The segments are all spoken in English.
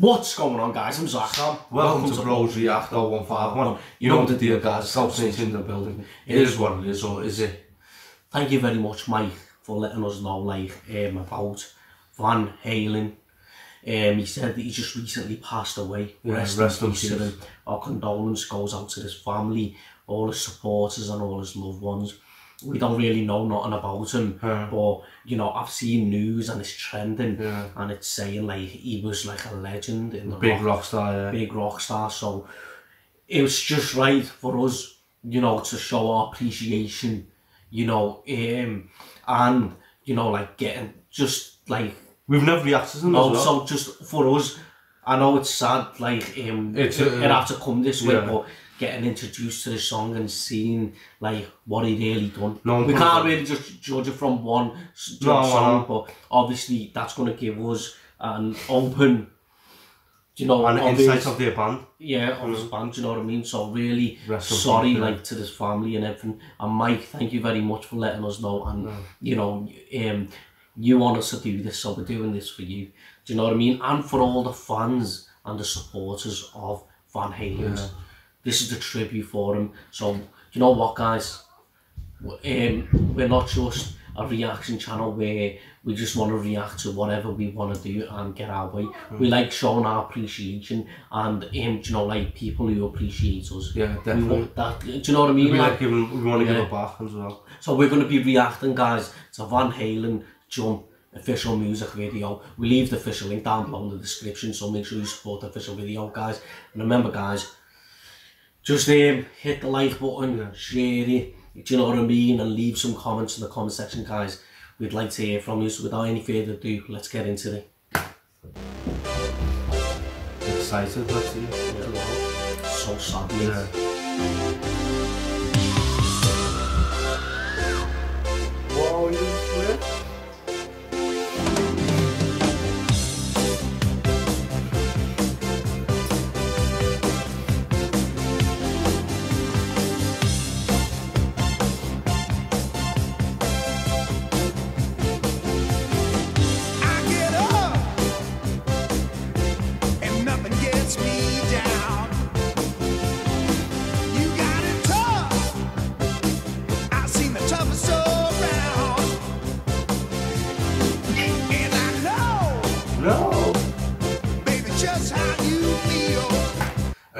What's going on, guys? I'm Zach. Sam, welcome, to Bros React 0151. You know the deal, guys. Nation in the building. It is what it is, or is it? Thank you very much, Mike, for letting us know, like, um, about Van Halen. Um, he said that he just recently passed away. Yeah, rest, rest in peace. to peace. him. Our condolence goes out to his family, all his supporters and all his loved ones. We don't really know nothing about him, Yeah. but you know, I've seen news and it's trending, Yeah. and it's saying like he was like a legend in the Big rock rock star, yeah. big rock star. So it was just right for us, you know, to show our appreciation, you know, um, and you know, like getting just like We've never reacted to them no, well. so just for us, I know it's sad, like um, It's, it, uh, have to come this way, yeah. but getting introduced to the song and seeing like what he really done. No we can't really just judge it from one No, song, know. but obviously that's going to give us an open. You know, And of insights of their band. yeah, on his band, do you know what I mean? So really Rest sorry peace, yeah. like to this family and everything. And Mike, thank you very much for letting us know and you know, um you want us to do this, so we're doing this for you. Do you know what I mean? And for all the fans and the supporters of Van Halen. Yeah. This is the tribute for him. So you know what guys? Um, we're not just a reaction channel where we just want to react to whatever we want to do and get our way. We like showing our appreciation and um, you know like people who appreciate us. Yeah, definitely. We want that. Do you know what I mean? We, Like, like giving, we want to give it back as well. so we're going to be reacting, guys, to Van Halen Jump official music video. We leave the official link down below in the description, so make sure you support the official video, guys. And remember, guys, just um, hit the like button, share it, do you know what I mean, and leave some comments in the comment section, guys. We'd like to hear from you. So without any further ado, let's get into it. Excited, see. So sad. Yeah.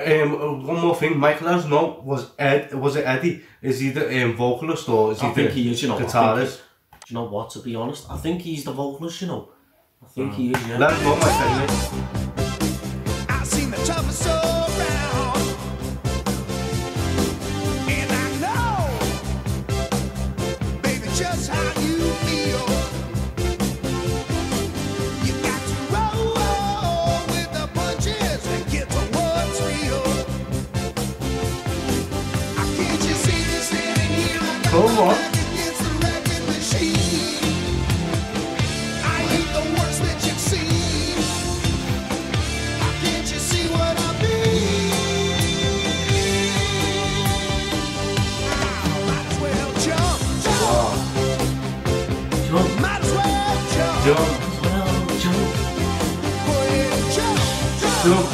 Um, one more thing, Michael has no, was Ed, was it Eddie? Is he the um, vocalist or is he I think the he is, you know. Guitarist? Do you know what, to be honest? I think he's the vocalist, you know. I think he is, yeah. Let him go, my friend, jump.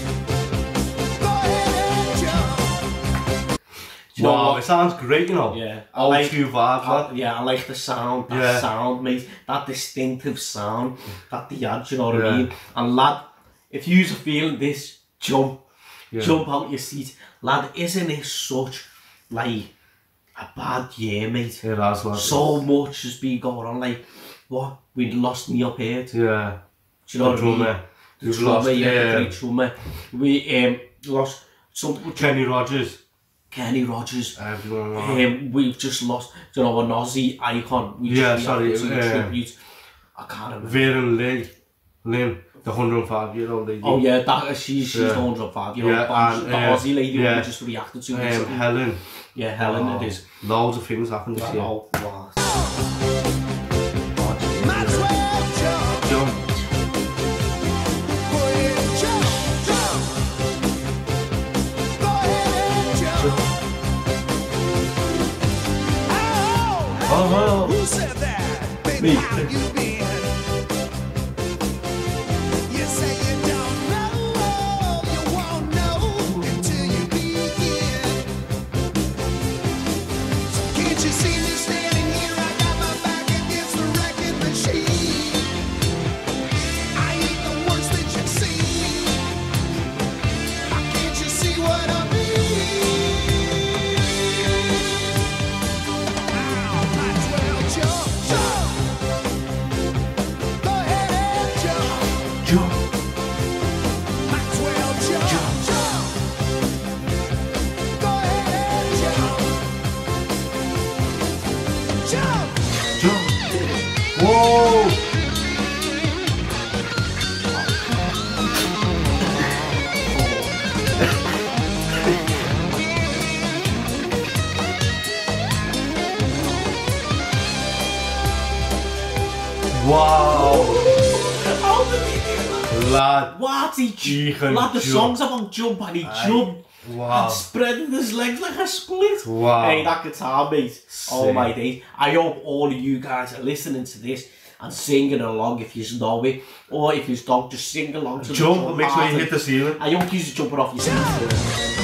jump. Go ahead and jump. Do you Wow, it sounds great, you know. Yeah, I Old like- school vibes, I- that. yeah, I like the sound, that Yeah. sound, mate. That distinctive sound that the had, do you know what Yeah. I mean? And lad, if you're feeling this, jump, Yeah. jump out your seat. Lad, isn't it such, like, a bad year, mate? It has, lad. So much has been going on, like, what? We lost Neil Peart, do Yeah. you know The what I mean? We've lost, yeah, yeah. great drummer. We um, lost some, Kenny Rogers. Kenny Rogers. Everyone. Um, we've just lost, you know, an Aussie icon. We Yeah, sorry, to uh, tribute. I can't remember. Viren Lee. Lynn, the 105 year old lady. Oh yeah, that she's she's Yeah. the 105 year old Yeah, and, the uh, Aussie lady yeah. we just reacted to. Um. Helen. yeah, Helen Oh, it is. Loads of things happened this year. Oh, wow. Me. 주십시오. Lad. What? He He j- can Lad, the jump. song's about jump and he Aye. jumped Wow. and spreading his legs like a split. Wow. Hey, that guitar, mate. Oh my days. I hope all of you guys are listening to this and singing along if you know it. Or if you don't, just sing along to the Jump, jump make sure you hit the ceiling. I hope you're jumping off your seat.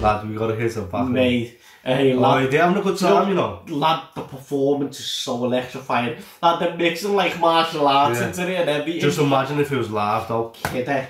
Lad, we gotta hit it back. Mate, hey Oh, lad, they're having a good time, you know. lad, the performance is so electrifying. Lad, they're mixing like martial arts Yeah. into it and everything. Just imagine if it was live though. Kid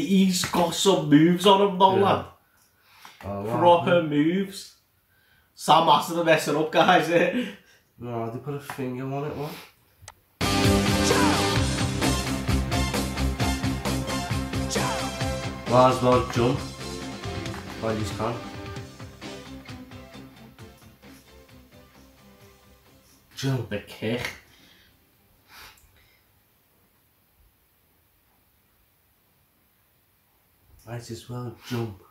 he's got some moves on him though, Yeah. lad. Oh, wow. Proper moves. Sam Master to messing up, guys. eh? No, they put a finger on it, what? Might as well jump. While you can. Jump. The kick. Might as well jump.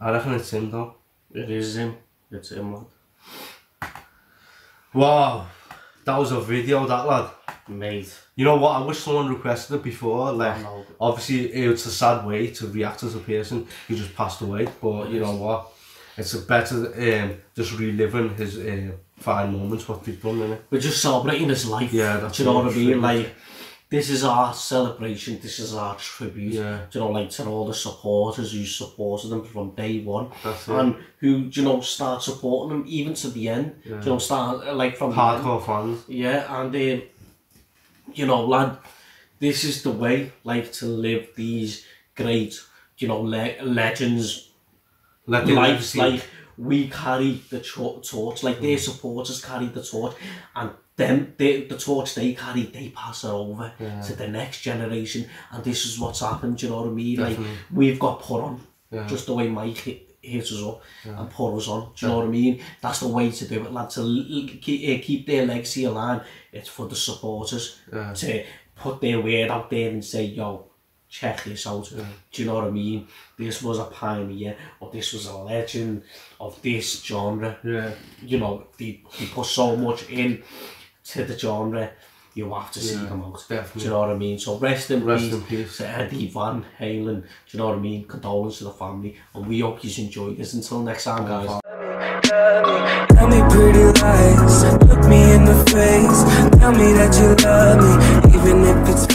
I reckon it's him though. It is him. It's him, lad. Wow. That was a video, that lad. Mate. You know what? I wish someone requested it before. Like, I know. obviously, it's a sad way to react as a person who just passed away. But you know what? It's a better um, just reliving his uh, fine moments, what they've done, innit? We're just celebrating his life. Yeah, that's you know what I mean? Like, this is our celebration. This is our tribute. Yeah. You know, like to all the supporters who supported them from day one, That's it. and who do you know start supporting them even to the end. Do you know, start uh, like from. Hardcore fans. Yeah, and um, you know, lad, this is the way, like, to live these great, you know, le- legends Let lives. Like, we carry the torch, like their supporters carry the torch, and them, they, the torch they carry, they pass it over to the next generation, and this is what's happened. You know what I mean? Like, we've got put on, Yeah. just the way Mike hit, hit us up and put us on. Do you know what I mean? That's the way to do it, lad. To keep, uh, keep their legacy alive. It's for the supporters Yeah. to put their word out there and say, yo, check this out. Do you know what I mean? This was a pioneer, or this was a legend of this genre. Yeah. You know, they, they put so much in to the genre. You have to see Yeah, them out. definitely. Do you know what I mean? So rest in Rest peace, in peace. to Eddie Van Halen. Do you know what I mean? Condolence to the family, and we hope you enjoyed this. Until next time, guys. Tell me pretty lies, look me in the face. Tell me that you love me, even if it's